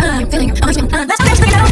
I'm feeling, I'm feeling, uh, let's go, let's go.